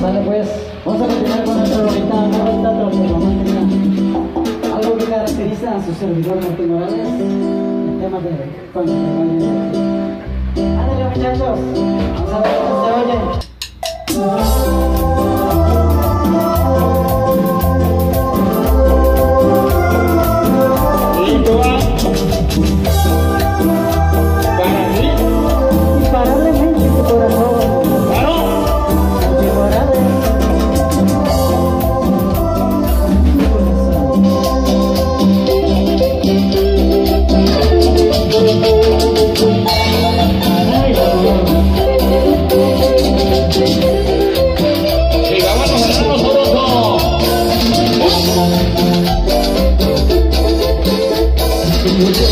Sale pues, vamos a continuar con rolita, una rolita romántica. Algo que caracteriza a su servidor Martín Morales, el tema de. Ándale muchachos, vamos a ver cómo se oye. you.